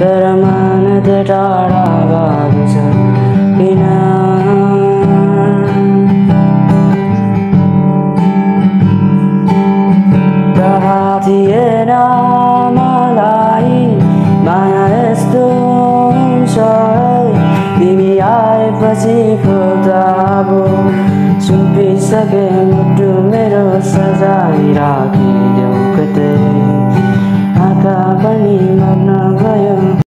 तर मान त टाढा भएको छ किन थिएन मलाई माया यस्तो तिमी आएपछि अब सुम्पिसके मुटु मेरो सजाइ राखिदेऊ कतै।